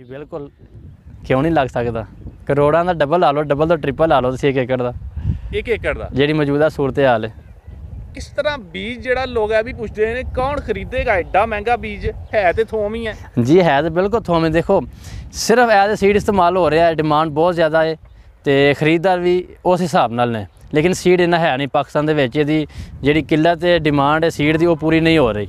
ਜੀ ਬਿਲਕੁਲ। ਕਿਉਂ ਨਹੀਂ ਲੱਗ ਸਕਦਾ? ਕਰੋੜਾਂ ਦਾ ਡਬਲ ਲਾ ਲਓ ਡਬਲ ਤੋਂ ਟ੍ਰਿਪਲ ਲਾ ਲਓ ਤੁਸੀਂ ਇੱਕ ਏਕੜ ਦਾ। 1 ਏਕੜ ਦਾ? ਜਿਹੜੀ ਮੌਜੂਦਾ ਸੂਰਤ ਹਾਲ ਹੈ। ਕਿਸ ਤਰ੍ਹਾਂ ਬੀਜ ਜਿਹੜਾ ਲੋਕ ਇਹ ਵੀ ਪੁੱਛਦੇ ਨੇ ਕੌਣ ਖਰੀਦੇਗਾ? ਐਡਾ ਮਹਿੰਗਾ ਬੀਜ ਹੈ ਤੇ ਥੋਮ ਹੀ ਹੈ। ਜੀ ਹੈ ਤਾਂ ਬਿਲਕੁਲ ਥੋਵੇਂ ਦੇਖੋ ਸਿਰਫ ਐਜ਼ ਸੀਡ ਇਸਤੇਮਾਲ ਹੋ ਰਿਹਾ ਹੈ ਡਿਮਾਂਡ ਬਹੁਤ ਜ਼ਿਆਦਾ ਹੈ ਤੇ ਖਰੀਦਦਾਰ ਵੀ ਉਸ ਹਿਸਾਬ ਨਾਲ ਨੇ। ਲੇਕਿਨ ਸੀਡ ਇੰਨਾ ਹੈ ਨਹੀਂ ਪਾਕਿਸਤਾਨ ਦੇ ਵਿੱਚ ਇਹਦੀ ਜਿਹੜੀ ਕਿੱਲਤ ਤੇ ਡਿਮਾਂਡ ਹੈ ਸੀਡ ਦੀ ਉਹ ਪੂਰੀ ਨਹੀਂ ਹੋ ਰਹੀ।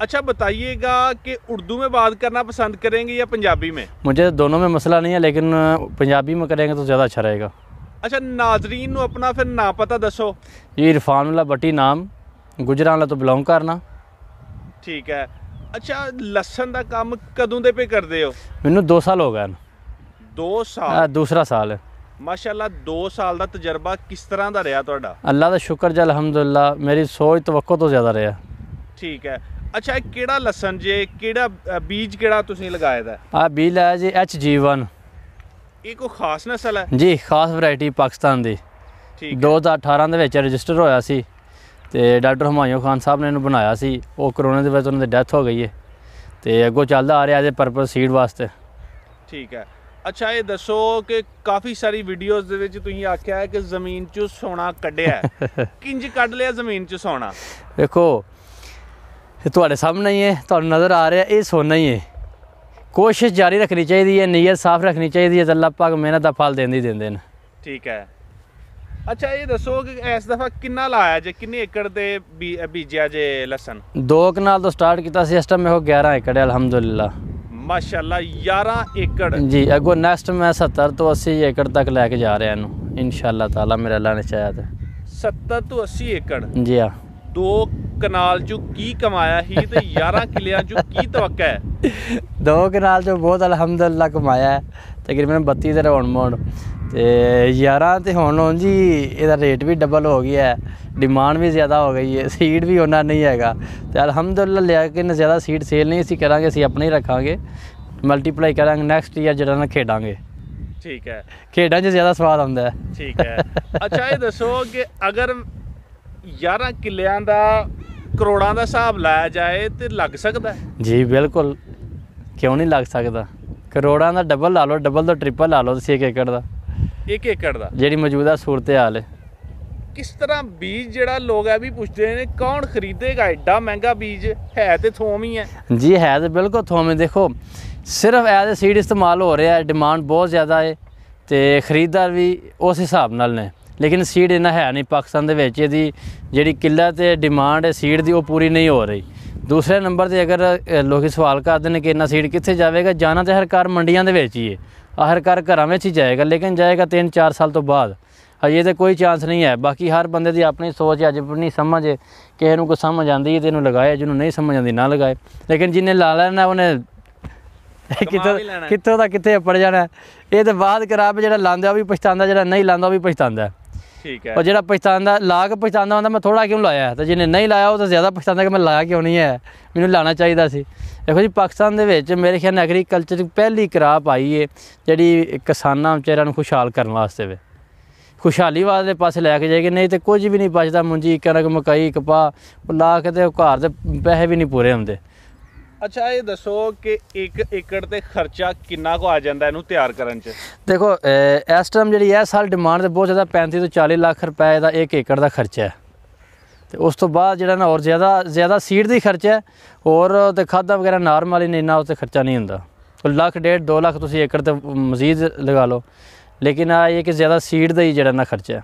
अच्छा बताइएगा कि उर्दू में बात करना पसंद करेंगे या पंजाबी में मुझे दोनों में मसला नहीं है लेकिन पंजाबी में करेंगे तो ज़्यादा अच्छा रहेगा अच्छा नाजरीन ਨੂੰ ਆਪਣਾ ਫਿਰ ਨਾਂ ਪਤਾ ਦੱਸੋ ये इरफान वाला बटी नाम गुजरान वाला तो बिलोंग करना ਠੀਕ ਹੈ ਅੱਛਾ ਲਸਣ ਦਾ ਕੰਮ ਕਦੋਂ ਦੇ ਪੇ ਕਰਦੇ ਹੋ मैनू दो साल हो गए न। 2 आ, ਸਾਲ दूसरा साल है ਮਾਸ਼ਾਅੱਲਾ 2 ਸਾਲ ਦਾ ਤਜਰਬਾ ਕਿਸ ਤਰ੍ਹਾਂ ਦਾ ਰਿਹਾ ਤੁਹਾਡਾ अल्लाह का शुक्र जी अल्हम्दुलिल्लाह मेरी सोच तवक्को तो ज़्यादा रहा ਠੀਕ ਹੈ ਅੱਛਾ ਇਹ ਕਿਹੜਾ ਲਸਣ ਜੇ ਕਿਹੜਾ ਬੀਜ ਕਿਹੜਾ ਤੁਸੀਂ ਲਗਾਇਆ ਦਾ? ਆ ਬੀਲ ਹੈ ਜੀ HG1 ਇਹ ਕੋਈ ਖਾਸ ਨਸਲ ਹੈ? ਜੀ ਖਾਸ ਵੈਰਾਈਟੀ ਪਾਕਿਸਤਾਨ ਦੀ। ਠੀਕ 2018 ਦੇ ਵਿੱਚ ਰਜਿਸਟਰ ਹੋਇਆ ਸੀ ਤੇ ਡਾਕਟਰ ਹਮਾਇਓ ਖਾਨ ਸਾਹਿਬ ਨੇ ਇਹਨੂੰ ਬਣਾਇਆ ਸੀ। ਉਹ ਕਰੋਨਾ ਦੇ ਵਿੱਚ ਉਹਨਾਂ ਦੀ ਡੈਥ ਹੋ ਗਈ ਹੈ। ਤੇ ਅੱਗੋਂ ਚੱਲਦਾ ਆ ਰਿਹਾ ਇਹਦੇ ਪਰਪਸ ਸੀਡ ਵਾਸਤੇ। ਠੀਕ ਹੈ। ਅੱਛਾ ਇਹ ਦੱਸੋ ਕਿ ਕਾਫੀ ਸਾਰੀ ਵੀਡੀਓਜ਼ ਦੇ ਵਿੱਚ ਤੁਸੀਂ ਆਖਿਆ ਕਿ ਜ਼ਮੀਨ 'ਚ ਸੋਨਾ ਕੱਢਿਆ ਕਿੰਜ ਕੱਢ ਲਿਆ ਜ਼ਮੀਨ 'ਚ ਸੋਨਾ? ਵੇਖੋ ਇਹ ਤੁਹਾਡੇ ਸਾਹਮਣੇ ਹੀ ਹੈ ਤੁਹਾਨੂੰ ਨਜ਼ਰ ਆ ਰਿਹਾ ਇਹ ਸੋਨਾ ਹੀ ਹੈ। ਕੋਸ਼ਿਸ਼ ਜਾਰੀ ਰੱਖਣੀ ਚਾਹੀਦੀ ਹੈ ਨੀਅਤ ਸਾਫ਼ ਰੱਖਣੀ ਚਾਹੀਦੀ ਹੈ ਤੇ ਅੱਲਾਹ ਪਾਕ ਮਿਹਨਤ ਦਾ ਫਲ ਦਿੰਦੇ ਹੀ ਦਿੰਦੇ ਨੇ ਠੀਕ ਹੈ। ਅੱਛਾ ਇਹ ਦੱਸੋ ਕਿ ਇਸ ਦਫਾ ਕਿੰਨਾ ਲਾਇਆ ਜੇ ਕਿੰਨੇ ਏਕੜ ਦੇ ਬੀਜਿਆ ਜੇ ਲਸਣ? ਦੋ ਕਨਾਲ ਤੋਂ ਸਟਾਰਟ ਕੀਤਾ ਸਿਸਟਮ ਇਹੋ 11 ਏਕੜ ਹੈ ਅਲਹਮਦੁਲਿਲਾ। ਮਾਸ਼ਾਅੱਲਾ 11 ਏਕੜ। ਜੀ ਅੱਗੋਂ ਨੈਕਸਟ ਮੈਂ 70 ਤੋਂ 80 ਏਕੜ ਤੱਕ ਲੈ ਕੇ ਜਾ ਰਿਹਾ ਇਹਨੂੰ ਇਨਸ਼ਾਅੱਲਾ ਤਾਲਾ ਮੇਰੇ ਅੱਲਾ ਨੇ ਚਾਹਿਆ ਤੇ। 70 ਤੋਂ 80 ਏਕੜ? ਜੀ ਆ ਦੋ ਕਨਾਲ 'ਚੋਂ ਕੀ ਕਮਾਇਆ ਹੀ ਤੇ 11 ਕਿੱਲਿਆਂ 'ਚੋਂ ਕੀ ਤਵੱਕਾ ਹੈ? ਦੋ ਕਨਾਲ ਚੋਂ ਬਹੁਤ ਅਲਹਮਦੁਲਿਲਾ ਕਮਾਇਆ ਤਕਰੀਬਨ 32 ਦੇ ਰੌਣ ਮੋੜ ਤੇ 11 ਤੇ ਹੁਣ ਉਂਝ ਜੀ ਇਹਦਾ ਰੇਟ ਵੀ ਡਬਲ ਹੋ ਗਿਆ ਹੈ ਡਿਮਾਂਡ ਵੀ ਜ਼ਿਆਦਾ ਹੋ ਗਈ ਹੈ ਸੀਡ ਵੀ ਉਹਨਾਂ ਨਹੀਂ ਹੈਗਾ। ਤੇ ਅਲਹਮਦੁਲਿਲਾ ਲਿਆ ਕੇ ਨਾ ਜ਼ਿਆਦਾ ਸੀਡ ਸੇਲ ਨਹੀਂ ਅਸੀਂ ਕਰਾਂਗੇ ਅਸੀਂ ਆਪਣੇ ਹੀ ਰੱਖਾਂਗੇ। ਮਲਟੀਪਲਾਈ ਕਰਾਂਗੇ ਨੈਕਸਟ ਈਅਰ ਜਿਹੜਾ ਨਾ ਖੇਡਾਂਗੇ। ਠੀਕ ਹੈ। ਖੇਡਾਂ 'ਚ ਜ਼ਿਆਦਾ ਸਵਾਦ ਆਉਂਦਾ ਹੈ। ਠੀਕ ਹੈ। ਅੱਛਾ ਇਹ ਦੱਸੋ ਕਿ ਅਗਰ 11 ਕਿੱਲਿਆਂ ਦਾ ਕਰੋੜਾਂ ਦਾ ਹਿਸਾਬ ਲਾਇਆ ਜਾਏ ਤੇ ਲੱਗ ਸਕਦਾ ਹੈ? ਜੀ ਬਿਲਕੁਲ। ਕਿਉਂ ਨਹੀਂ ਲੱਗ ਸਕਦਾ? ਕਰੋੜਾਂ ਦਾ ਡਬਲ ਲਾ ਲਓ ਡਬਲ ਤੋਂ ਟ੍ਰਿਪਲ ਲਾ ਲਓ ਤੁਸੀਂ ਇੱਕ ਏਕੜ ਦਾ। ਇੱਕ ਏਕੜ ਦਾ। ਜਿਹੜੀ ਮੌਜੂਦਾ ਸੂਰਤ ਹਾਲ ਹੈ। ਕਿਸ ਤਰ੍ਹਾਂ ਬੀਜ ਜਿਹੜਾ ਲੋਕ ਇਹ ਵੀ ਪੁੱਛਦੇ ਨੇ ਕੌਣ ਖਰੀਦੇਗਾ? ਐਡਾ ਮਹਿੰਗਾ ਬੀਜ ਹੈ ਤੇ ਥੋਮ ਹੀ ਹੈ। ਜੀ ਹੈ ਤਾਂ ਬਿਲਕੁਲ ਥੋਵੇਂ ਦੇਖੋ ਸਿਰਫ ਐਜ਼ ਸੀਡ ਇਸਤੇਮਾਲ ਹੋ ਰਿਹਾ ਹੈ ਡਿਮਾਂਡ ਬਹੁਤ ਜ਼ਿਆਦਾ ਹੈ ਤੇ ਖਰੀਦਦਾਰ ਵੀ ਉਸ ਹਿਸਾਬ ਨਾਲ ਨੇ। ਲੇਕਿਨ ਸੀਡ ਇੰਨਾ ਹੈ ਨਹੀਂ ਪਾਕਿਸਤਾਨ ਦੇ ਵਿੱਚ ਇਹਦੀ ਜਿਹੜੀ ਕਿੱਲਤ ਤੇ ਡਿਮਾਂਡ ਹੈ ਸੀਡ ਦੀ ਉਹ ਪੂਰੀ ਨਹੀਂ ਹੋ ਰਹੀ। ਦੂਸਰੇ ਨੰਬਰ ਤੇ ਅਗਰ ਲੋਕੀ ਸਵਾਲ ਕਰਦੇ ਨੇ ਕਿ ਇੰਨਾ ਸੀਡ ਕਿੱਥੇ ਜਾਵੇਗਾ ਜਾਣਾ ਤੇ ਹਰ ਘਰ ਮੰਡੀਆਂ ਦੇ ਵਿੱਚ ਹੀ ਹੈ। ਆਖਰ ਘਰ ਘਰਾਂ ਵਿੱਚ ਹੀ ਜਾਏਗਾ ਲੇਕਿਨ ਜਾਏਗਾ 3-4 ਸਾਲ ਤੋਂ ਬਾਅਦ। ਹਜੇ ਤੇ ਕੋਈ ਚਾਂਸ ਨਹੀਂ ਹੈ। ਬਾਕੀ ਹਰ ਬੰਦੇ ਦੀ ਆਪਣੀ ਸੋਚ ਹੈ, ਆਪਣੀ ਸਮਝ ਹੈ ਕਿਸੇ ਨੂੰ ਕੋਈ ਸਮਝ ਆਂਦੀ ਹੈ ਤੇ ਇਹਨੂੰ ਲਗਾਏ ਜਿਹਨੂੰ ਨਹੀਂ ਸਮਝ ਆਂਦੀ ਨਾ ਲਗਾਏ। ਲੇਕਿਨ ਜਿਹਨੇ ਲਾ ਲੈਣਾ ਉਹਨੇ ਕਿੱਥੋਂ। ਕਿੱਥੋਂ ਦਾ ਕਿੱਥੇ ਪੜ ਜਾਣਾ ਇਹ ਤੇ ਬਾਅਦ ਕਰਾਬ ਜਿਹੜਾ ਲਾਂਦਾ ਉਹ ਵੀ ਪਛਤਾਉਂਦਾ ਜਿਹੜਾ ਨਹੀਂ ਲਾਂਦਾ ਉਹ ਵੀ ਪਛਤਾਉਂਦਾ ਠੀਕ ਹੈ। ਪਰ ਜਿਹੜਾ ਪਛਤਾਉਂਦਾ ਲਾ ਕੇ ਪਛਤਾਉਂਦਾ ਹੁੰਦਾ, ਮੈਂ ਥੋੜਾ ਕਿਉਂ ਲਾਇਆ? ਤੇ ਜਿਹਨੇ ਨਹੀਂ ਲਾਇਆ, ਉਹ ਤਾਂ ਜ਼ਿਆਦਾ ਪਛਤਾਉਂਦਾ ਕਿ ਮੈਂ ਲਾਇਆ ਕਿਉਂ ਨਹੀਂ ਹੈ? ਮੈਨੂੰ ਲਾਣਾ ਚਾਹੀਦਾ ਸੀ। ਦੇਖੋ ਜੀ, ਪਾਕਿਸਤਾਨ ਦੇ ਵਿੱਚ ਮੇਰੇ ਖਿਆਲ ਨਾਲ ਐਗਰੀਕਲਚਰ ਪਹਿਲੀ ਕਰਾਪ ਆਈ ਹੈ ਜਿਹੜੀ ਕਿਸਾਨਾਂ ਵਿਚਾਰਿਆਂ ਨੂੰ ਖੁਸ਼ਹਾਲ ਕਰਨ ਵਾਸਤੇ ਵੇ। ਖੁਸ਼ਹਾਲੀ ਵਾਲੇ ਪਾਸੇ ਲੈ ਕੇ ਜਾਏਗੀ, ਨਹੀਂ ਤੇ ਕੁਝ ਵੀ ਨਹੀਂ ਬਚਦਾ, ਮੁੰਜੀ ਕਣਕ ਮਕਾਈ ਕਪਾਹ ਲਾ ਕੇ ਤੇ ਘਰ ਦੇ ਪੈਸੇ ਵੀ ਨਹੀਂ ਪੂਰੇ ਹੁੰਦੇ। ਅੱਛਾ ਇਹ ਦੱਸੋ ਕਿ 1 ਏਕੜ ਤੇ ਖਰਚਾ ਕਿੰਨਾ ਕੁ ਆ ਜਾਂਦਾ ਇਹਨੂੰ ਤਿਆਰ ਕਰਨ 'ਚ? ਦੇਖੋ ਇਸ ਟਾਈਮ ਜਿਹੜੀ ਇਹ ਸਾਲ ਡਿਮਾਂਡ ਤੇ ਬਹੁਤ ਜ਼ਿਆਦਾ 35 ਤੋਂ 40 ਲੱਖ ਰੁਪਏ ਦਾ 1 ਏਕੜ ਦਾ ਖਰਚਾ ਹੈ। ਤੇ ਉਸ ਤੋਂ ਬਾਅਦ ਜਿਹੜਾ ਨਾ ਹੋਰ ਜ਼ਿਆਦਾ ਜ਼ਿਆਦਾ ਸੀਡ ਦੀ ਖਰਚਾ ਹੈ ਹੋਰ ਤੇ ਖਾਦਾਂ ਵਗੈਰਾ ਨਾਰਮਲ ਹੀ ਨਹੀਂ ਇੰਨਾ ਉੱਤੇ ਖਰਚਾ ਨਹੀਂ ਹੁੰਦਾ। ਲੱਖ ਡੇਢ 2 ਲੱਖ ਤੁਸੀਂ ਏਕੜ ਤੇ ਮਜ਼ੀਦ ਲਗਾ ਲਓ। ਲੇਕਿਨ ਆ ਇਹ ਕਿ ਜ਼ਿਆਦਾ ਸੀਡ ਦਾ ਹੀ ਜਿਹੜਾ ਨਾ ਖਰਚਾ ਹੈ।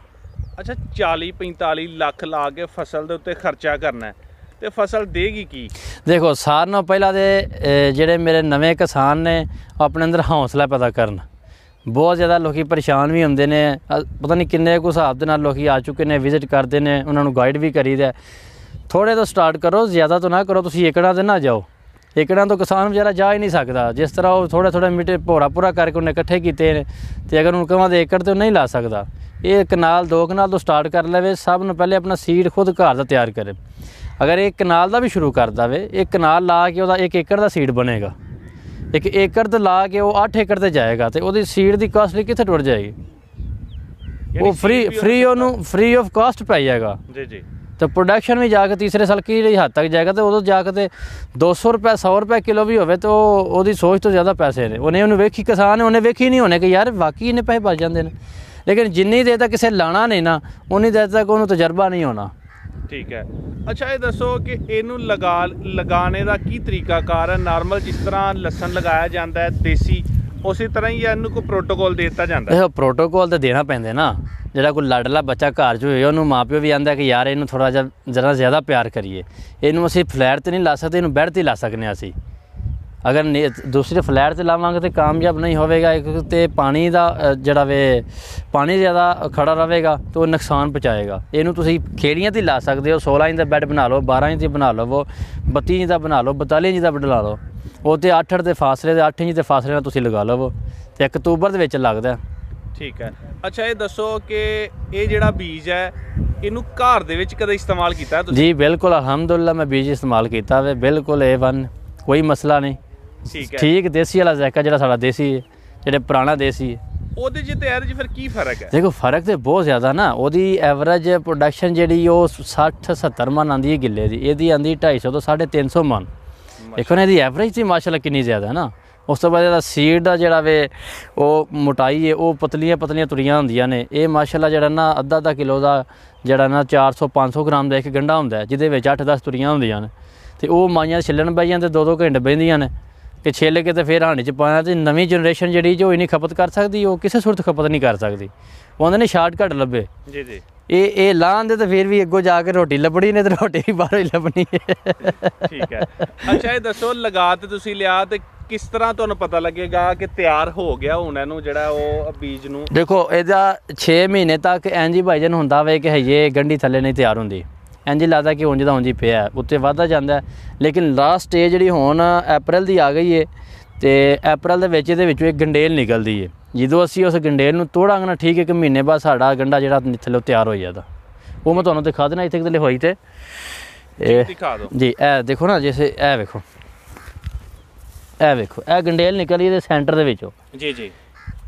ਅੱਛਾ 40 45 ਲੱਖ ਲਾ ਕੇ ਫਸਲ ਦੇ ਉੱਤੇ ਖਰਚਾ ਕਰਨਾ ਹੈ। ਤੇ ਫਸਲ ਦੇਗੀ ਕੀ? ਦੇਖੋ ਸਾਰਿਆਂ ਨਾਲੋਂ ਪਹਿਲਾਂ ਦੇ ਜਿਹੜੇ ਮੇਰੇ ਨਵੇਂ ਕਿਸਾਨ ਨੇ, ਉਹ ਆਪਣੇ ਅੰਦਰ ਹੌਸਲਾ ਪੈਦਾ ਕਰਨ। ਬਹੁਤ ਜ਼ਿਆਦਾ ਲੋਕੀ ਪਰੇਸ਼ਾਨ ਵੀ ਹੁੰਦੇ ਨੇ। ਪਤਾ ਨਹੀਂ ਕਿੰਨੇ ਕੁ ਹਿਸਾਬ ਦੇ ਨਾਲ ਲੋਕੀ ਆ ਚੁੱਕੇ ਨੇ ਵਿਜ਼ਿਟ ਕਰਦੇ ਨੇ, ਉਹਨਾਂ ਨੂੰ ਗਾਈਡ ਵੀ ਕਰੀਦਾ ਥੋੜੇ ਤੋਂ ਸਟਾਰਟ ਕਰੋ, ਜ਼ਿਆਦਾ ਤੋਂ ਨਾ ਕਰੋ, ਤੁਸੀਂ ਏਕੜਾਂ ਤੇ ਨਾ ਜਾਓ। ਏਕੜਾਂ ਤੋਂ ਕਿਸਾਨ ਵਿਚਾਰਾ ਜਾ ਹੀ ਨਹੀਂ ਸਕਦਾ। ਜਿਸ ਤਰ੍ਹਾਂ ਉਹ ਥੋੜੇ ਥੋੜੇ ਮੀਟਰ ਭੋਰਾ ਪੂਰਾ ਕਰਕੇ ਉਹਨੇ ਇਕੱਠੇ ਕੀਤੇ ਨੇ, ਤੇ ਅਗਰ ਉਹਨੂੰ ਕਹਾਂ ਦੇ ਏਕੜ ਤੇ ਨਹੀਂ ਲਾ ਸਕਦਾ। ਇਹ ਕਨਾਲ ਦੋ ਕਨਾਲ ਤੋਂ ਸਟਾਰਟ ਕਰ ਲਵੇ, ਸਭ ਨੂੰ ਪਹਿਲੇ ਆਪਣਾ ਸੀਡ ਖੁਦ ਘਰ ਦਾ ਤਿਆਰ ਕਰੇ। ਅਗਰ ਇਹ ਕਨਾਲ ਦਾ ਵੀ ਸ਼ੁਰੂ ਕਰ ਦਵੇ ਇਹ ਕਨਾਲ ਲਾ ਕੇ ਉਹਦਾ 1 ਏਕੜ ਦਾ ਸੀਡ ਬਣੇਗਾ। ਇੱਕ ਏਕੜ ਤੇ ਲਾ ਕੇ ਉਹ 8 ਏਕੜ ਤੇ ਜਾਏਗਾ ਤੇ ਉਹਦੀ ਸੀਡ ਦੀ ਕਾਸਟ ਕਿੱਥੇ ਟੁੱਟ ਜਾਏਗੀ? ਉਹ ਫ੍ਰੀ ਫ੍ਰੀ ਉਹਨੂੰ ਫ੍ਰੀ ਆਫ ਕਾਸਟ ਪੈ ਜਾਏਗਾ। ਜੀ ਜੀ। ਤੇ ਪ੍ਰੋਡਕਸ਼ਨ ਵੀ ਜਾ ਕੇ ਤੀਸਰੇ ਸਾਲ ਕੀ ਹੱਦ ਤੱਕ ਜਾਏਗਾ ਤੇ ਉਦੋਂ ਜਾ ਕੇ ਤੇ 200 ਰੁਪਏ 100 ਰੁਪਏ ਕਿਲੋ ਵੀ ਹੋਵੇ ਤੇ ਉਹ ਉਹਦੀ ਸੋਚ ਤੋਂ ਜ਼ਿਆਦਾ ਪੈਸੇ ਨੇ। ਉਹਨੇ ਉਹਨੂੰ ਵੇਖੀ ਕਿਸਾਨ ਉਹਨੇ ਵੇਖੀ ਨਹੀਂ ਹੋਣੇ ਕਿ ਯਾਰ ਵਾਕਈ ਇਹਨੇ ਪੈਸੇ ਬਚ ਜਾਂਦੇ ਨੇ। ਲੇਕਿਨ ਜਿੰਨੀ ਦੇਰ ਤੱਕ ਕਿਸੇ ਲਾਣਾ ਨਹੀਂ ਨਾ ਉਨੀ ਦੇਰ ਤੱਕ ਉਹਨੂੰ ਤਜਰਬਾ ਨਹੀਂ ਹੋਣਾ। ਠੀਕ ਹੈ। ਅੱਛਾ, ਇਹ ਦੱਸੋ ਕਿ ਇਹਨੂੰ ਲਗਾ, ਲਗਾਉਣੇ ਦਾ ਕੀ ਤਰੀਕਾਕਾਰ ਹੈ ਨਾਰਮਲ ਜਿਸ ਤਰ੍ਹਾਂ ਲਸਣ ਲਗਾਇਆ ਜਾਂਦਾ ਹੈ, ਦੇਸੀ, ਉਸੇ ਤਰ੍ਹਾਂ ਹੀ ਇਹਨੂੰ ਕੋਈ ਪ੍ਰੋਟੋਕੋਲ ਦੇ ਦਿੱਤਾ ਜਾਂਦਾ ਹੈ। ਇਹ ਪ੍ਰੋਟੋਕਾਲ ਤੇ ਦੇਣਾ ਪੈਂਦਾ ਨਾ। ਜਿਹੜਾ ਕੋਈ ਲਾਡਲਾ ਬੱਚਾ ਘਰ 'ਚ ਹੋਏ ਉਹਨੂੰ ਮਾਪਿਓ ਵੀ ਆਂਦਾ ਕਿ ਯਾਰ, ਇਹਨੂੰ ਥੋੜਾ ਜਿਹਾ, ਜਰਾ ਜ਼ਿਆਦਾ ਪਿਆਰ ਕਰੀਏ। ਇਹਨੂੰ ਅਸੀਂ ਫਲੈਟ ਤੇ ਨਹੀਂ ਲਾ ਸਕਦੇ, ਇਹਨੂੰ ਬੈੱਡ ਤੇ ਲਾ ਸਕਨੇ ਹਾਂ ਅਸੀਂ। ਅਗਰ ਦੂਸਰੇ ਫਲੈਟ ਤੇ ਲਾਵਾਂਗੇ ਤੇ ਕਾਮਯਾਬ ਨਹੀਂ ਹੋਵੇਗਾ ਤੇ ਪਾਣੀ ਦਾ ਜਿਹੜਾ ਵੇ ਪਾਣੀ ਜ਼ਿਆਦਾ ਖੜਾ ਰਹੇਗਾ ਤਾਂ ਉਹ ਨੁਕਸਾਨ ਪਹੁੰਚਾਏਗਾ। ਇਹਨੂੰ ਤੁਸੀਂ ਖੇੜੀਆਂ ਤੇ ਲਾ ਸਕਦੇ ਹੋ 16 ਇੰਚ ਦਾ ਬੈੱਡ ਬਣਾ ਲਓ 12 ਇੰਚ ਦਾ ਬਣਾ ਲਓ 32 ਇੰਚ ਦਾ ਬਣਾ ਲਓ 42 ਇੰਚ ਦਾ ਬਣਾ ਲਓ। ਉਹ ਤੇ 8 8 ਦੇ ਫਾਸਲੇ ਦੇ 8 ਇੰਚ ਦੇ ਫਾਸਲੇ ਨਾਲ ਤੁਸੀਂ ਲਗਾ ਲਓ ਤੇ ਅਕਤੂਬਰ ਦੇ ਵਿੱਚ ਲੱਗਦਾ। ਠੀਕ ਹੈ। ਅੱਛਾ ਇਹ ਦੱਸੋ ਕਿ ਇਹ ਜਿਹੜਾ ਬੀਜ ਹੈ ਇਹਨੂੰ ਘਰ ਦੇ ਵਿੱਚ ਕਦੇ ਇਸਤੇਮਾਲ ਕੀਤਾ ਤੁਸੀਂ? ਜੀ ਬਿਲਕੁਲ ਅਲਹਮਦੁਲਿਲਾ ਮੈਂ ਬੀਜ ਇਸਤੇਮਾਲ ਕੀਤਾ ਵੇ ਬਿਲਕੁਲ A1 ਕੋਈ ਮਸਲਾ ਨਹੀਂ। ਠੀਕ ਹੈ। ਠੀਕ ਦੇਸੀ ਵਾਲਾ ਜ਼ਾਇਕਾ ਜਿਹੜਾ ਸਾਡਾ ਦੇਸੀ ਹੈ ਜਿਹੜੇ ਪੁਰਾਣਾ ਦੇਸੀ। ਹੈ ਉਹਦੇ 'ਚ ਤੇ 'ਚ ਫਿਰ ਕੀ ਫ਼ਰਕ ਹੈ? ਦੇਖੋ ਫ਼ਰਕ ਤੇ ਬਹੁਤ ਜ਼ਿਆਦਾ ਨਾ। ਉਹਦੀ ਐਵਰੇਜ ਪ੍ਰੋਡਕਸ਼ਨ ਜਿਹੜੀ ਉਹ 60 70 ਮਨ ਆਂਦੀ ਹੈ ਗਿੱਲੇ ਦੀ। ਇਹਦੀ ਆਂਦੀ 250 ਤੋਂ 350 ਮਨ। ਦੇਖੋ ਨਾ ਇਹਦੀ ਐਵਰੇਜ ਤੇ ਮਾਸ਼ਾਅੱਲਾ ਕਿੰਨੀ ਜ਼ਿਆਦਾ ਹੈ ਨਾ। ਉਸ ਤੋਂ ਬਾਅਦ ਇਹਦਾ ਸੀਡ ਦਾ ਜਿਹੜਾ ਵੇ ਉਹ ਮੋਟਾਈ ਹੈ ਉਹ ਪਤਲੀਆਂ ਪਤਲੀਆਂ ਤੁਰੀਆਂ ਹੁੰਦੀਆਂ ਨੇ। ਇਹ ਮਾਸ਼ਾਅੱਲਾ ਜਿਹੜਾ ਨਾ ਅੱਧਾ ਅੱਧਾ ਕਿਲੋ ਦਾ ਜਿਹੜਾ ਨਾ 400 500 ਗ੍ਰਾਮ ਦਾ ਇੱਕ ਗੰਢਾ ਹੁੰਦਾ ਜਿਹਦੇ ਵਿੱਚ 8-10 ਤੁਰੀਆਂ ਹੁੰਦੀਆਂ ਨੇ। ਤੇ ਉਹ ਮਾਈਆਂ ਛਿੱਲਣ ਬਹਿ ਜਾਂਦੇ 2-2 ਘੰਟੇ ਬਹਿੰਦੀਆਂ ਨੇ। ਕਿ ਛਿੱਲ ਕੇ ਤੇ ਫਿਰ ਹਾਣੀ ਚ ਪਾਣਾ ਤੇ ਨਵੀਂ ਜਨਰੇਸ਼ਨ ਜਿਹੜੀ ਜੋ ਇਨੀ ਖਪਤ ਕਰ ਸਕਦੀ ਉਹ ਕਿਸੇ ਸੂਰਤ ਖਪਤ ਨਹੀਂ ਕਰ ਸਕਦੀ। ਉਹ ਕਹਿੰਦੇ ਨੇ ਸ਼ਾਰਟਕਟ ਲੱਭੇ। ਜੀ ਜੀ। ਇਹ ਇਹ ਲਾਂਦੇ ਤੇ ਫਿਰ ਵੀ ਅੱਗੋਂ ਜਾ ਕੇ ਰੋਟੀ ਲੱਭਣੀ ਨੇ ਤੇ ਰੋਟੀ ਵੀ ਬਾਹਰੋਂ ਹੀ ਲੱਭਣੀ ਹੈ। ਠੀਕ ਹੈ। ਅੱਛਾ ਇਹ ਦੱਸੋ ਲਗਾ ਤੇ ਤੁਸੀਂ ਲਿਆ ਤੇ ਕਿਸ ਤਰ੍ਹਾਂ ਤੁਹਾਨੂੰ ਪਤਾ ਲੱਗੇਗਾ ਕਿ ਤਿਆਰ ਹੋ ਗਿਆ ਹੁਣ ਇਹਨੂੰ ਜਿਹੜਾ ਉਹ ਬੀਜ ਨੂੰ? ਦੇਖੋ ਇਹਦਾ 6 ਮਹੀਨੇ ਤੱਕ ਹੀ ਭਾਈਜਨ ਹੁੰਦਾ ਵੇ ਕਿ ਹਜੇ ਗੰਢੀ ਥੱਲੇ ਨਹੀਂ ਤਿਆਰ ਹੁੰਦੀ। ਇੰਜ ਲੱਗਦਾ ਕਿ ਉਂਝ ਦਾ ਉਂਝ ਹੀ ਪਿਆ ਉੱਤੇ ਵਾਧਾ ਜਾਂਦਾ। ਲੇਕਿਨ ਲਾਸਟ ਸਟੇਜ ਜਿਹੜੀ ਹੁਣ ਅਪ੍ਰੈਲ ਦੀ ਆ ਗਈ ਏ ਤੇ ਅਪ੍ਰੈਲ ਦੇ ਵਿੱਚ ਇਹਦੇ ਵਿੱਚੋਂ ਇੱਕ ਗੰਡੇਲ ਨਿਕਲਦੀ ਏ। ਜਦੋਂ ਅਸੀਂ ਉਸ ਗੰਡੇਲ ਨੂੰ ਤੋੜਾਂਗੇ ਨਾ ਠੀਕ ਇੱਕ ਮਹੀਨੇ ਬਾਅਦ ਸਾਡਾ ਗੰਡਾ ਜਿਹੜਾ ਥੱਲੇ ਤਿਆਰ ਹੋ ਜਾਂਦਾ। ਉਹ ਮੈਂ ਤੁਹਾਨੂੰ ਦਿਖਾ ਦੇਣਾ ਇੱਥੇ ਕਿਤੇ ਹੋਈ ਤੇ। ਇਹ ਦਿਖਾ ਦਿਓ। ਜੀ ਇਹ ਦੇਖੋ ਨਾ ਜਿਵੇਂ ਇਹ ਵੇਖੋ। ਇਹ ਵੇਖੋ ਇਹ ਗੰਡੇਲ ਨਿਕਲੀ ਇਹਦੇ ਸੈਂਟਰ ਦੇ ਵਿੱਚੋਂ। ਜੀ ਜੀ।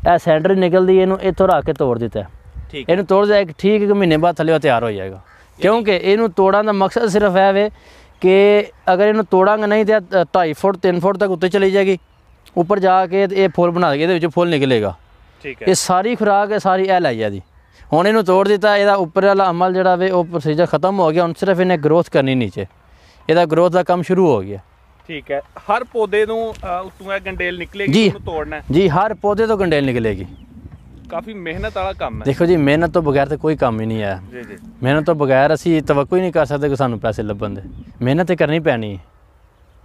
ਇਹ ਸੈਂਟਰ ਨਿਕਲਦੀ ਇਹਨੂੰ ਇੱਥੋਂ ਰੱਖ ਕੇ ਤੋੜ ਦਿੱਤਾ। ਠੀਕ ਇਹਨੂੰ ਤੋੜ ਜਾ ਇੱਕ ਠੀਕ ਇੱਕ ਮਹੀਨੇ ਬਾਅਦ ਥੱਲੇ ਤਿਆਰ ਹੋ ਜਾਏਗਾ। ਕਿਉਂਕਿ ਇਹਨੂੰ ਤੋੜਨ ਦਾ ਮਕਸਦ ਸਿਰਫ ਇਹ ਵੇ ਕਿ ਅਗਰ ਇਹਨੂੰ ਤੋੜਾਂਗੇ ਨਹੀਂ ਤੇ 2.5 ਫੁੱਟ 3 ਫੁੱਟ ਤੱਕ ਉੱਤੇ ਚਲੀ ਜਾਏਗੀ ਉੱਪਰ ਜਾ ਕੇ ਤੇ ਇਹ ਫੁੱਲ ਬਣਾ ਦੇਗੀ ਇਹਦੇ ਵਿੱਚੋਂ ਫੁੱਲ ਨਿਕਲੇਗਾ ਠੀਕ ਹੈ ਇਹ ਸਾਰੀ ਖੁਰਾਕ ਹੈ ਸਾਰੀ ਇਹ ਲਈ ਜਾਂਦੀ ਹੁਣ ਇਹਨੂੰ ਤੋੜ ਦਿੱਤਾ ਇਹਦਾ ਉੱਪਰ ਵਾਲਾ ਅਮਲ ਜਿਹੜਾ ਵੇ ਉਹ ਪ੍ਰੋਸੀਜਰ ਖਤਮ ਹੋ ਗਿਆ ਹੁਣ ਸਿਰਫ ਇਹਨੇ ਗਰੋਥ ਕਰਨੀ ਨੀਚੇ ਇਹਦਾ ਗਰੋਥ ਦਾ ਕੰਮ ਸ਼ੁਰੂ ਹੋ ਗਿਆ ਠੀਕ ਹੈ ਹਰ ਪੌਦੇ ਨੂੰ ਅ, ਉੱਤੋਂ ਇਹ ਗੰਡੇਲ ਨਿਕਲੇਗੀ ਜੀ। ਉਹਨੂੰ ਤੋੜਨਾ ਹੈ ਜੀ ਹਰ ਪੌਦੇ ਤੋਂ ਗੰਡੇਲ ਨਿਕਲੇਗੀ ਕਾਫੀ ਮਿਹਨਤ ਵਾਲਾ ਕੰਮ ਹੈ। ਦੇਖੋ ਜੀ ਮਿਹਨਤ ਤੋਂ ਬਗੈਰ ਤੇ ਕੋਈ ਕੰਮ ਹੀ ਨਹੀਂ ਹੈ। ਜੀ ਜੀ। ਮਿਹਨਤ ਤੋਂ ਬਗੈਰ ਅਸੀਂ ਤਵੱਕੂ ਹੀ ਨਹੀਂ ਕਰ ਸਕਦੇ ਕਿ ਸਾਨੂੰ ਪੈਸੇ ਲੱਭਣ ਦੇ। ਮਿਹਨਤ ਤੇ ਕਰਨੀ ਪੈਣੀ ਹੈ।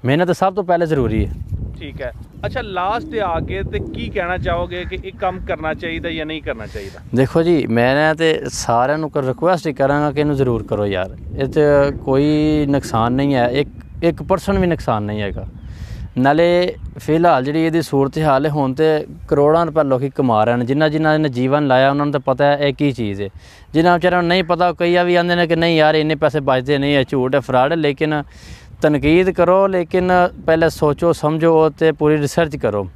ਮਿਹਨਤ ਸਭ ਤੋਂ ਪਹਿਲੇ ਜ਼ਰੂਰੀ ਹੈ। ਠੀਕ ਹੈ। ਅੱਛਾ ਲਾਸਟ ਤੇ ਆ ਕੇ ਤੇ ਕੀ ਕਹਿਣਾ ਚਾਹੋਗੇ ਕਿ ਇਹ ਕੰਮ ਕਰਨਾ ਚਾਹੀਦਾ ਜਾਂ ਨਹੀਂ ਕਰਨਾ ਚਾਹੀਦਾ? ਦੇਖੋ ਜੀ ਮੈਂ ਤੇ ਸਾਰਿਆਂ ਨੂੰ ਰਿਕੁਐਸਟ ਹੀ ਕਰਾਂਗਾ ਕਿ ਇਹਨੂੰ ਜ਼ਰੂਰ ਕਰੋ ਯਾਰ। ਇਹ 'ਚ ਕੋਈ ਨੁਕਸਾਨ ਨਹੀਂ ਹੈ। ਇੱਕ ਇੱਕ ਪਰਸਨ ਵੀ ਨੁਕਸਾਨ ਨਹੀਂ ਹੈਗਾ। ਨਾਲੇ ਫਿਲਹਾਲ ਜਿਹੜੀ ਇਹਦੀ ਸੂਰਤ ਹਾਲ ਹੈ ਹੁਣ ਤੇ ਕਰੋੜਾਂ ਰੁਪਏ ਲੋਕੀ ਕਮਾ ਰਹੇ ਨੇ ਜਿਨ੍ਹਾਂ ਜਿਨ੍ਹਾਂ ਨੇ ਜੀਵਨ ਲਾਇਆ ਉਹਨਾਂ ਨੂੰ ਤਾਂ ਪਤਾ ਹੈ ਇਹ ਕੀ ਚੀਜ਼ ਹੈ। ਜਿਨ੍ਹਾਂ ਵਿਚਾਰਿਆਂ ਨੂੰ ਨਹੀਂ ਪਤਾ ਕਈ ਆ ਵੀ ਆਂਦੇ ਨੇ ਕਿ ਨਹੀਂ ਯਾਰ ਇੰਨੇ ਪੈਸੇ ਬਚਦੇ ਨਹੀਂ ਇਹ ਝੂਠ ਹੈ ਫਰਾਡ ਹੈ ਲੇਕਿਨ ਤਨਕੀਦ ਕਰੋ ਲੇਕਿਨ ਪਹਿਲੇ ਸੋਚੋ ਸਮਝੋ ਤੇ ਪੂਰੀ ਰਿਸਰਚ ਕਰੋ।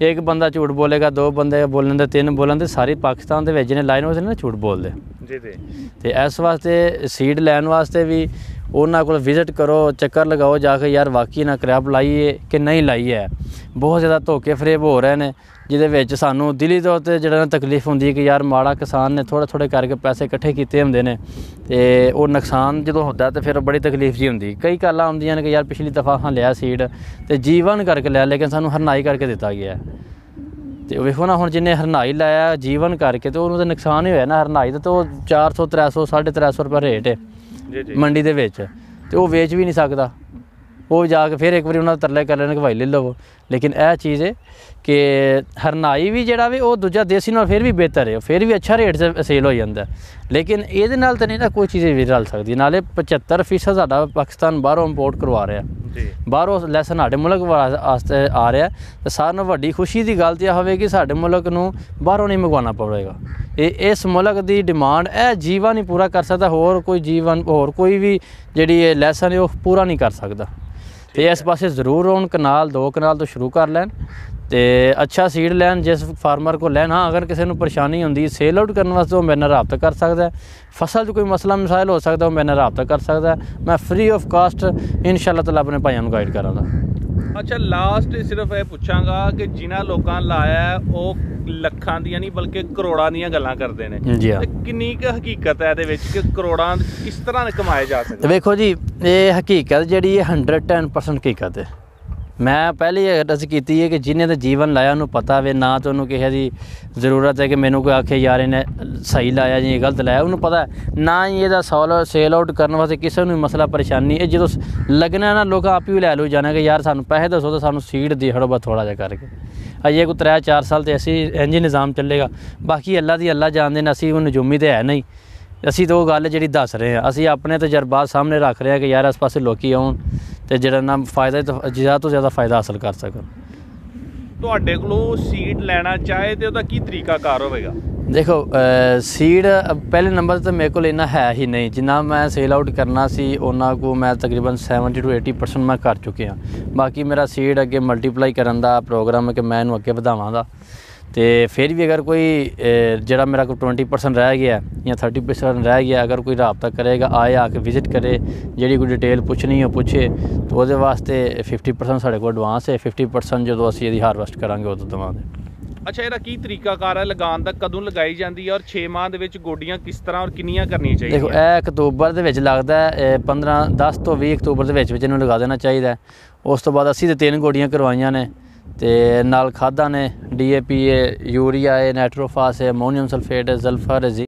ਇੱਕ ਬੰਦਾ ਝੂਠ ਬੋਲੇਗਾ ਦੋ ਬੰਦੇ ਬੋਲਣ ਦੇ ਤਿੰਨ ਬੋਲਣ ਦੇ ਸਾਰੇ ਪਾਕਿਸਤਾਨ ਦੇ ਵਿੱਚ ਜਿਹਨੇ ਲਾਈਨ ਨੇ ਨਾ ਝੂਠ ਬੋਲਦੇ। ਜੀ ਜੀ। ਤੇ ਇਸ ਵਾਸਤੇ ਸੀਡ ਲੈਣ ਵਾਸਤੇ ਵੀ ਉਹਨਾਂ ਕੋਲ ਵਿਜ਼ਿਟ ਕਰੋ, ਚੱਕਰ ਲਗਾਓ ਜਾ ਕੇ ਯਾਰ ਵਾਕਈ ਨਾ ਕ੍ਰੈਪ ਲਾਈਏ ਕਿ ਨਹੀਂ ਲਾਈ ਹੈ ਬਹੁਤ ਜ਼ਿਆਦਾ ਧੋਖੇ ਫਰੇਬ ਹੋ ਰਹੇ ਨੇ, ਜਿਹਦੇ ਵਿੱਚ ਸਾਨੂੰ ਦਿਲੀ ਤੌਰ ਤੇ ਜਿਹੜਾ ਨਾ ਤਕਲੀਫ ਹੁੰਦੀ ਹੈ ਕਿ ਯਾਰ ਮਾੜਾ ਕਿਸਾਨ ਨੇ ਥੋੜਾ ਥੋੜੇ ਕਰਕੇ ਪੈਸੇ ਇਕੱਠੇ ਕੀਤੇ ਹੁੰਦੇ ਨੇ ਤੇ ਉਹ ਨੁਕਸਾਨ ਜਦੋਂ ਹੁੰਦਾ ਤੇ ਫਿਰ ਬੜੀ ਤਕਲੀਫ ਜੀ ਹੁੰਦੀ। ਕਈ ਕਾਲਾਂ ਆਉਂਦੀਆਂ ਨੇ ਕਿ ਯਾਰ ਪਿਛਲੀ ਦਫਾ ਹਾਂ ਲਿਆ ਸੀਡ ਤੇ ਜੀਵਨ ਕਰਕੇ ਲਿਆ, ਲੇਕਿਨ ਸਾਨੂੰ ਹਰਨਾਈ ਕਰਕੇ ਦਿੱਤਾ ਗਿਆ। ਹੈ। ਤੇ ਵੇਖੋ ਨਾ, ਹੁਣ ਜਿੰਨੇ ਹਰਨਾਈ ਲਾਇਆ ਜੀਵਨ ਕਰਕੇ ਤੇ ਉਹਨੂੰ ਤਾਂ ਨੁਕਸਾਨ ਹੀ ਹੋਇਆ ਨਾ, ਹਰਨਾਈ ਦਾ ਤਾਂ ਉਹ 400 300 350 ਰੁਪਏ ਰੇਟ ਹੈ। ਜੀ ਜੀ ਮੰਡੀ ਦੇ ਵਿੱਚ। ਤੇ ਉਹ ਵੇਚ ਵੀ ਨਹੀਂ ਸਕਦਾ। ਉਹ ਜਾ ਕੇ ਫਿਰ ਇੱਕ ਵਾਰੀ ਉਹਨਾਂ ਦਾ ਤਰਲੇ ਕਰ ਲੈਣ ਕਿ ਭਾਈ ਲੈ ਲਵੋ। ਲੇਕਿਨ ਇਹ ਚੀਜ਼ ਹੈ ਕਿ ਹਰਨਾਈ ਵੀ ਜਿਹੜਾ ਵੀ ਉਹ ਦੂਜਾ ਦੇਸੀ ਨਾਲ ਫਿਰ ਵੀ ਬਿਹਤਰ ਹੈ ਫਿਰ ਵੀ ਅੱਛਾ ਰੇਟ 'ਚ ਸੇਲ ਹੋ ਜਾਂਦਾ। ਲੇਕਿਨ ਇਹਦੇ ਨਾਲ ਤਾਂ ਨਹੀਂ ਨਾ ਕੋਈ ਚੀਜ਼ ਵੀ ਰਲ ਸਕਦੀ। ਨਾਲੇ 75% ਸਾਡਾ ਪਾਕਿਸਤਾਨ ਬਾਹਰੋਂ ਇੰਪੋਰਟ ਕਰਵਾ ਰਿਹਾ ਜੀ। ਬਾਹਰੋਂ ਲੈਸਨ ਸਾਡੇ ਮੁਲਕ ਵਾਸਤੇ ਆ ਰਿਹਾ ਤੇ ਸਾਰਿਆਂ ਨਾਲੋਂ ਵੱਡੀ ਖੁਸ਼ੀ ਦੀ ਗੱਲ ਤੇ ਹੋਵੇਗੀ ਸਾਡੇ ਮੁਲਕ ਨੂੰ ਬਾਹਰੋਂ ਨਹੀਂ ਮੰਗਵਾਉਣਾ ਪਵੇਗਾ। ਇਹ ਇਸ ਮੁਲਕ ਦੀ ਡਿਮਾਂਡ ਇਹ ਜੀਵਾ ਨਹੀਂ ਪੂਰਾ ਕਰ ਸਕਦਾ ਹੋਰ ਕੋਈ ਜੀਵਨ ਹੋਰ ਕੋਈ ਵੀ ਜਿਹੜੀ ਇਹ ਲੈਸਨ ਉਹ ਪੂਰਾ ਨਹੀਂ ਕਰ ਸਕਦਾ। ਤੇ ਇਸ ਪਾਸੇ ਜ਼ਰੂਰ ਹੋਣ ਕਨਾਲ, ਦੋ ਕਨਾਲ ਤੋਂ ਸ਼ੁਰੂ ਕਰ ਲੈਣ ਤੇ ਅੱਛਾ ਸੀਡ ਲੈਣ, ਜਿਸ ਫਾਰਮਰ ਕੋ ਲੈਣ। ਹਾਂ, ਅਗਰ ਕਿਸੇ ਨੂੰ ਪਰੇਸ਼ਾਨੀ ਹੁੰਦੀ ਸੇਲ ਆਊਟ ਕਰਨ ਵਾਸਤੇ ਉਹ ਮੇਰੇ ਨਾਲ ਰਾਬਤਾ ਕਰ ਸਕਦਾ ਹੈ। ਫਸਲ 'ਚ ਕੋਈ ਮਸਲਾ ਮਸਾਇਲ ਹੋ ਸਕਦਾ, ਉਹ ਮੇਰੇ ਨਾਲ ਰਾਬਤਾ ਕਰ ਸਕਦਾ ਮੈਂ ਫ੍ਰੀ ਆਫ ਕਾਸਟ ਇਨਸ਼ਾਅੱਲਾ ਤਾਲਾ ਆਪਣੇ ਭਾਈਆਂ ਨੂੰ ਗਾਈਡ ਕਰਾਂਗਾ। ਅੱਛਾ ਲਾਸਟ ਸਿਰਫ ਇਹ ਪੁੱਛਾਂਗਾ ਕਿ ਜਿਨ੍ਹਾਂ ਲੋਕਾਂ ਲਾਇਆ ਉਹ ਲੱਖਾਂ ਦੀਆਂ ਨਹੀਂ ਬਲਕਿ ਕਰੋੜਾਂ ਦੀਆਂ ਗੱਲਾਂ ਕਰਦੇ ਨੇ। ਤੇ ਕਿੰਨੀ ਕੁ ਹਕੀਕਤ ਹੈ ਇਹਦੇ ਵਿੱਚ ਕਿ ਕਰੋੜਾਂ ਕਿਸ ਤਰ੍ਹਾਂ ਕਮਾਏ ਜਾ ਸਕਦੇ? ਵੇਖੋ ਜੀ ਇਹ ਹਕੀਕਤ ਜਿਹੜੀ ਹੈ 110% ਹਕੀਕਤ ਹੈ। ਮੈਂ ਪਹਿਲੇ ਹੀ ਅਰਜ਼ ਕੀਤੀ ਹੈ ਕਿ ਜਿਹਨੇ ਤਾਂ ਜੀਵਨ ਲਾਇਆ, ਉਹਨੂੰ ਪਤਾ ਵੇ, ਨਾ ਤਾਂ ਉਹਨੂੰ ਕਿਸੇ ਦੀ ਜ਼ਰੂਰਤ ਹੈ ਕਿ ਮੈਨੂੰ ਕੋਈ ਆਖੇ, ਯਾਰ, ਇਹਨੇ ਸਹੀ ਲਾਇਆ ਜਾਂ ਗਲਤ ਲਾਇਆ। ਉਹਨੂੰ ਪਤਾ ਹੈ। ਨਾ ਹੀ ਇਹਦਾ ਸੋਲ ਸੇਲ ਆਊਟ ਕਰਨ ਵਾਸਤੇ ਕਿਸੇ ਨੂੰ ਵੀ ਮਸਲਾ ਪਰੇਸ਼ਾਨੀ, ਇਹ ਜਦੋਂ ਲੱਗਣਾ ਨਾ, ਲੋਕ ਆਪ ਹੀ ਲੈ ਲੋ ਜਾਣਾ ਕਿ, ਯਾਰ, ਸਾਨੂੰ ਪੈਸੇ ਦੱਸੋ ਤਾਂ ਸਾਨੂੰ ਸੀਟ ਦੇ ਹੜੋ ਬਸ ਥੋੜਾ ਜਿਹਾ ਕਰਕੇ। ਅਜੇ ਕੋਈ 3-4 ਸਾਲ ਤੇ ਅਸੀਂ ਇੰਜ ਹੀ ਨਿਜ਼ਾਮ ਚੱਲੇਗਾ। ਬਾਕੀ ਅੱਲਾ ਦੀ ਅੱਲਾ ਜਾਣਦੇ ਨੇ, ਅਸੀਂ ਉਹ ਨਜੂਮੀ ਤੇ ਹੈ ਨਹੀਂ। ਅਸੀਂ ਤਾਂ ਉਹ ਗੱਲ ਜਿਹੜੀ ਦੱਸ ਰਹੇ ਹਾਂ। ਅਸੀਂ ਆਪਣੇ ਤਜਰਬਾਤ ਸਾਹਮਣੇ ਰੱਖ ਰਹੇ ਹਾਂ ਕਿ ਯਾਰ ਇਸ ਪਾਸੇ ਲੋਕੀ ਆਉਣ ਤੇ ਜਿਹੜਾ ਨਾ ਫਾਇਦਾ ਜ਼ਿਆਦਾ ਤੋਂ ਜ਼ਿਆਦਾ ਫਾਇਦਾ ਹਾਸਲ ਕਰ ਸਕਣ। ਤੁਹਾਡੇ ਕੋਲੋਂ ਸੀਟ ਲੈਣਾ ਚਾਹੇ ਤੇ ਉਹਦਾ ਕੀ ਤਰੀਕਾਕਾਰ ਹੋਵੇਗਾ? ਦੇਖੋ ਸੀਡ ਪਹਿਲੇ ਨੰਬਰ ਤੇ ਮੇਰੇ ਕੋਲ ਇੰਨਾ ਹੈ ਹੀ ਨਹੀਂ। ਜਿੰਨਾ ਮੈਂ ਸੇਲ ਆਊਟ ਕਰਨਾ ਸੀ ਉਹਨਾਂ ਕੋ ਮੈਂ ਤਕਰੀਬਨ 70 ਤੋਂ 80% ਮੈਂ ਕਰ ਚੁੱਕਿਆ। ਬਾਕੀ ਮੇਰਾ ਸੀਡ ਅੱਗੇ ਮਲਟੀਪਲਾਈ ਕਰਨ ਦਾ ਪ੍ਰੋਗਰਾਮ ਹੈ ਕਿ ਮੈਂ ਇਹਨੂੰ ਅੱਗੇ ਵਧਾਵਾਂ ਦਾ ਤੇ ਫਿਰ ਵੀ ਅਗਰ ਕੋਈ ਜਿਹੜਾ ਮੇਰਾ ਕੋਈ 20% ਰਹਿ ਗਿਆ ਜਾਂ 30% ਰਹਿ ਗਿਆ ਅਗਰ ਕੋਈ ਰਾਬਤਾ ਕਰੇਗਾ ਆਏ ਆ ਕੇ ਵਿਜ਼ਿਟ ਕਰੇ ਜਿਹੜੀ ਕੋਈ ਡਿਟੇਲ ਪੁੱਛਣੀ ਹੈ ਪੁੱਛੇ ਤਾਂ ਉਹਦੇ ਵਾਸਤੇ 50% ਸਾਡੇ ਕੋਲ ਐਡਵਾਂਸ ਹੈ। 50% ਜਦੋਂ ਅਸੀਂ ਇਹਦੀ ਹਾਰਵੈਸਟ ਕਰਾਂਗੇ ਉਦੋਂ ਦੇਵਾਂਗੇ। ਅੱਛਾ ਇਹਦਾ ਕੀ ਤਰੀਕਾਕਾਰ ਹੈ? ਲਗਾਉਣ ਦਾ ਕਦੋਂ ਲਗਾਈ ਜਾਂਦੀ ਹੈ ਔਰ 6 ਮਾਹ ਦੇ ਵਿੱਚ ਗੋਡੀਆਂ ਕਿਸ ਤਰ੍ਹਾਂ ਔਰ ਕਿੰਨੀਆਂ ਕਰਨੀਆਂ ਦੇਖੋ ਚਾਹੀਦੀਆਂ ਇਹ ਅਕਤੂਬਰ ਦੇ ਵਿੱਚ ਲੱਗਦਾ ਹੈ ਇਹ 15 10 ਤੋਂ 20 ਅਕਤੂਬਰ ਦੇ ਵਿੱਚ ਵਿੱਚ ਇਹਨੂੰ ਲਗਾ ਦੇਣਾ ਚਾਹੀਦਾ। ਉਸ ਤੋਂ ਬਾਅਦ ਅਸੀਂ ਤੇ ਤਿੰਨ ਗੋਡੀਆਂ ਕਰਵਾਈਆਂ ਨੇ। ਤੇ ਨਾਲ ਖਾਦਾਂ ਨੇ ਡੀਏਪੀ ਹੈ ਯੂਰੀਆ ਹੈ ਨਾਈਟ੍ਰੋਫਾਸ ਹੈ ਅਮੋਨੀਅਮ ਸਲਫੇਟ ਹੈ ਜ਼ਲਫਰ ਹੈ